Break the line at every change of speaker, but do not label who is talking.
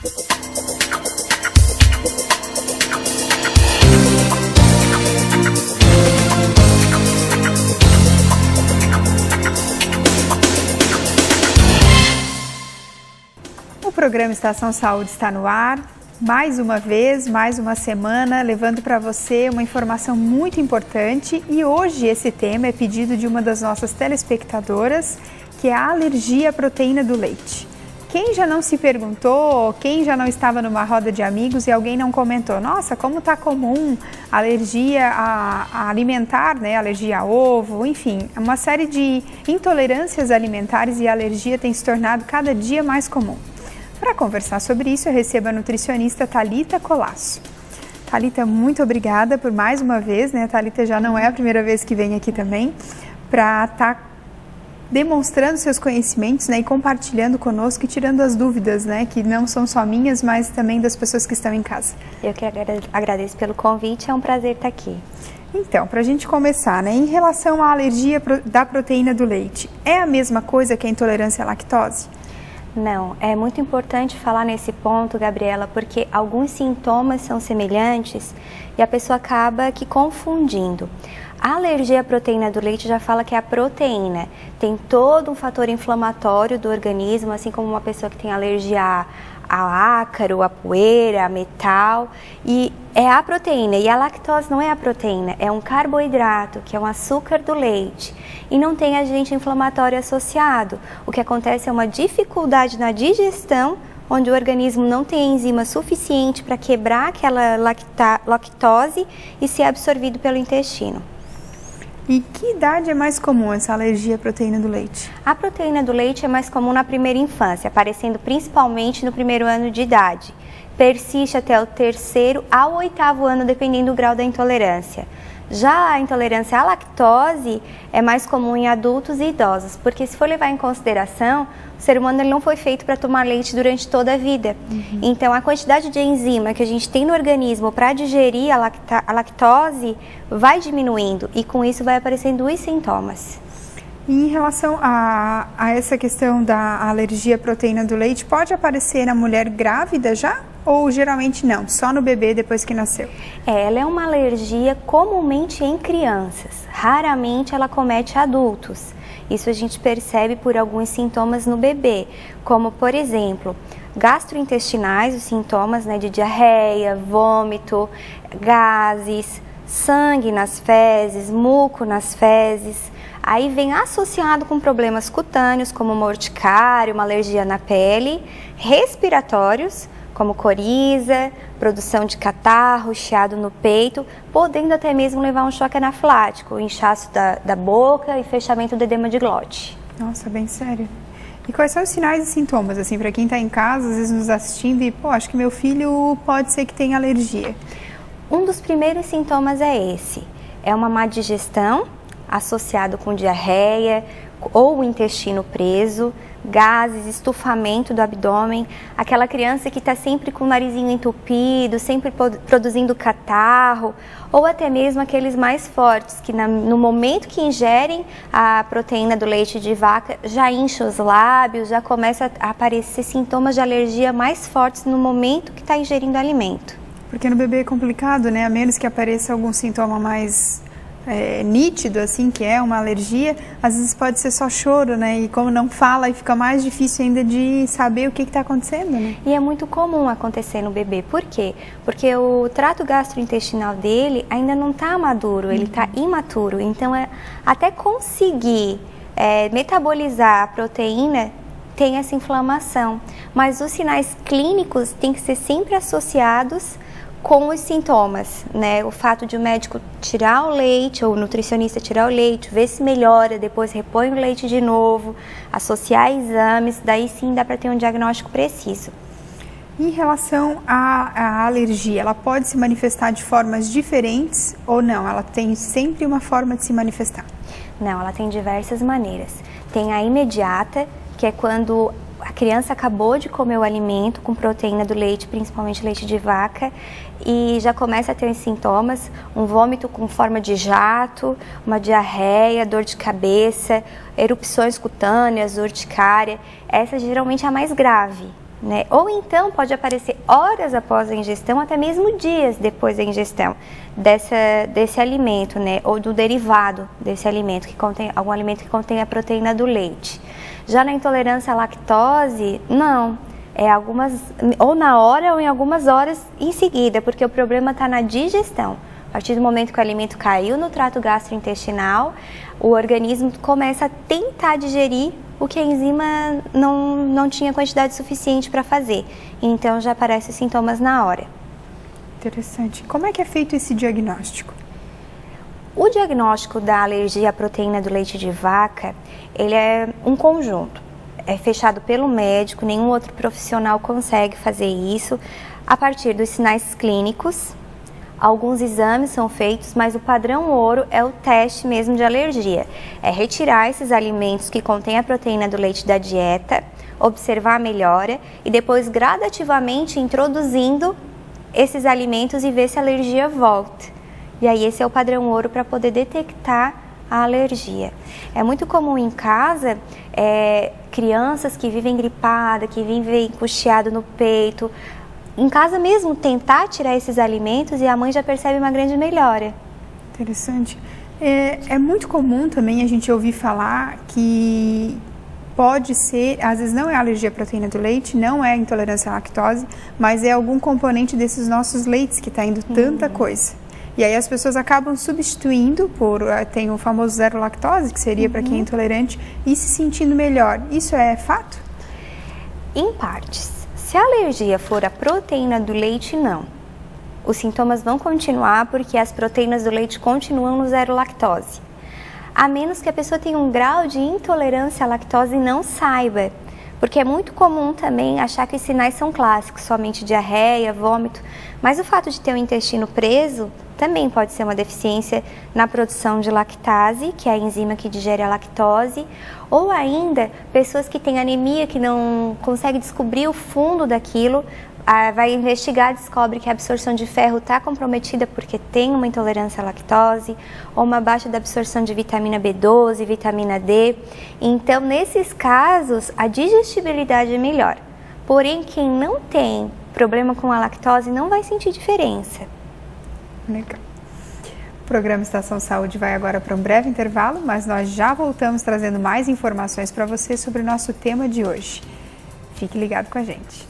O programa Estação Saúde está no ar. Mais uma vez, mais uma semana, levando para você uma informação muito importante. E hoje esse tema é pedido de uma das nossas telespectadoras, que é a alergia à proteína do leite. Quem já não se perguntou, quem já não estava numa roda de amigos e alguém não comentou, nossa, como está comum alergia a, a, alimentar, né? Alergia a ovo, enfim, uma série de intolerâncias alimentares e alergia tem se tornado cada dia mais comum. Para conversar sobre isso, eu recebo a nutricionista Talita Colasso. Talita, muito obrigada por mais uma vez, né? Talita já não é a primeira vez que vem aqui também para estar tá demonstrando seus conhecimentos, né, e compartilhando conosco e tirando as dúvidas, né, que não são só minhas, mas também das pessoas que estão em casa.
Eu que agradeço pelo convite, é um prazer estar aqui.
Então, para a gente começar, né, em relação à alergia da proteína do leite, é a mesma coisa que a intolerância à lactose?
Não, é muito importante falar nesse ponto, Gabriela, porque alguns sintomas são semelhantes e a pessoa acaba que confundindo. A alergia à proteína do leite já fala que é a proteína. Tem todo um fator inflamatório do organismo, assim como uma pessoa que tem alergia a ácaro, a poeira, a metal, e é a proteína. E a lactose não é a proteína, é um carboidrato, que é um açúcar do leite, e não tem agente inflamatório associado. O que acontece é uma dificuldade na digestão, onde o organismo não tem enzima suficiente para quebrar aquela lactose e ser absorvido pelo intestino.
E que idade é mais comum essa alergia à proteína do leite?
A proteína do leite é mais comum na primeira infância, aparecendo principalmente no primeiro ano de idade. Persiste até o terceiro ao oitavo ano, dependendo do grau da intolerância. Já a intolerância à lactose é mais comum em adultos e idosos, porque se for levar em consideração, o ser humano ele não foi feito para tomar leite durante toda a vida. Uhum. Então, a quantidade de enzima que a gente tem no organismo para digerir a, lacta a lactose vai diminuindo e com isso vai aparecendo os sintomas.
E em relação a, a essa questão da alergia à proteína do leite, pode aparecer na mulher grávida já? Ou geralmente não, só no bebê depois que nasceu?
É, ela é uma alergia comumente em crianças, raramente ela comete adultos. Isso a gente percebe por alguns sintomas no bebê, como por exemplo, gastrointestinais, os sintomas né, de diarreia, vômito, gases, sangue nas fezes, muco nas fezes. Aí vem associado com problemas cutâneos, como uma urticária, uma alergia na pele, respiratórios, como coriza, produção de catarro, chiado no peito, podendo até mesmo levar um choque anafilático, inchaço da, da boca e fechamento do edema de glote.
Nossa, bem sério. E quais são os sinais e sintomas, assim, para quem está em casa, às vezes nos assistindo e, pô, acho que meu filho pode ser que tenha alergia?
Um dos primeiros sintomas é esse, é uma má digestão associado com diarreia ou o intestino preso, gases, estufamento do abdômen, aquela criança que está sempre com o narizinho entupido, sempre produzindo catarro, ou até mesmo aqueles mais fortes, que no momento que ingerem a proteína do leite de vaca, já incha os lábios, já começa a aparecer sintomas de alergia mais fortes no momento que está ingerindo alimento.
Porque no bebê é complicado, né? A menos que apareça algum sintoma mais é, nítido, assim, que é uma alergia, às vezes pode ser só choro, né? E como não fala, fica mais difícil ainda de saber o que está acontecendo, né?
E é muito comum acontecer no bebê. Por quê? Porque o trato gastrointestinal dele ainda não está maduro, ele está uhum. imaturo. Então, é, até conseguir é, metabolizar a proteína tem essa inflamação. Mas os sinais clínicos têm que ser sempre associados com os sintomas, né? O fato de o médico tirar o leite ou o nutricionista tirar o leite, ver se melhora, depois repõe o leite de novo, associar exames, daí sim dá para ter um diagnóstico preciso.
Em relação à, à, alergia, ela pode se manifestar de formas diferentes ou não? Ela tem sempre uma forma de se manifestar?
Não, ela tem diversas maneiras. Tem a imediata, que é quando a criança acabou de comer o alimento com proteína do leite, principalmente leite de vaca, e já começa a ter os sintomas, um vômito com forma de jato, uma diarreia, dor de cabeça, erupções cutâneas, urticária. Essa geralmente é a mais grave. Né? Ou então pode aparecer horas após a ingestão, até mesmo dias depois da ingestão dessa, desse alimento, né? ou do derivado desse alimento, que contém algum alimento que contém a proteína do leite. Já na intolerância à lactose, não. É algumas, ou na hora ou em algumas horas em seguida, porque o problema está na digestão. A partir do momento que o alimento caiu no trato gastrointestinal, o organismo começa a tentar digerir o que a enzima não, não tinha quantidade suficiente para fazer. Então já aparecem sintomas na hora.
Interessante. Como é que é feito esse diagnóstico?
O diagnóstico da alergia à proteína do leite de vaca, ele é um conjunto. É fechado pelo médico, nenhum outro profissional consegue fazer isso a partir dos sinais clínicos. Alguns exames são feitos, mas o padrão ouro é o teste mesmo de alergia. É retirar esses alimentos que contêm a proteína do leite da dieta, observar a melhora e depois gradativamente introduzindo esses alimentos e ver se a alergia volta. E aí esse é o padrão ouro para poder detectar a alergia. É muito comum em casa é, crianças que vivem gripada, que vivem encoxiado no peito, em casa mesmo tentar tirar esses alimentos e a mãe já percebe uma grande melhora.
Interessante. É, é muito comum também a gente ouvir falar que pode ser, às vezes não é alergia à proteína do leite, não é intolerância à lactose, mas é algum componente desses nossos leites que está indo tanta uhum. coisa. E aí as pessoas acabam substituindo por, eh, tem o famoso zero lactose, que seria uhum. para quem é intolerante, e se sentindo melhor. Isso é fato?
Em partes. Se a alergia for a proteína do leite, não. Os sintomas vão continuar porque as proteínas do leite continuam no zero lactose. A menos que a pessoa tenha um grau de intolerância à lactose e não saiba. Porque é muito comum também achar que os sinais são clássicos, somente diarreia, vômito, mas o fato de ter o intestino preso também pode ser uma deficiência na produção de lactase, que é a enzima que digere a lactose, ou ainda pessoas que têm anemia, que não conseguem descobrir o fundo daquilo, vai investigar, descobre que a absorção de ferro está comprometida porque tem uma intolerância à lactose, ou uma baixa da absorção de vitamina B12, vitamina D. Então, nesses casos, a digestibilidade é melhor. Porém, quem não tem problema com a lactose não vai sentir diferença.
Legal. O programa Estação Saúde vai agora para um breve intervalo, mas nós já voltamos trazendo mais informações para você sobre o nosso tema de hoje. Fique ligado com a gente.